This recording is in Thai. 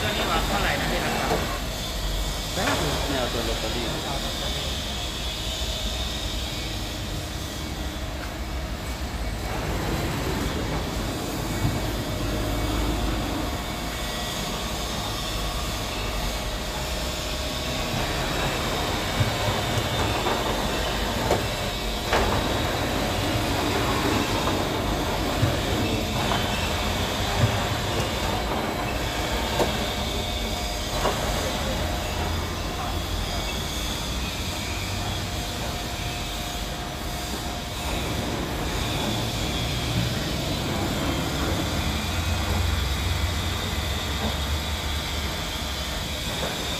ตัวนี้วางเท่าไหร่นะพี่นะครับแป๊บนึงไม่เอาตัวลอตเตอรี่ friend.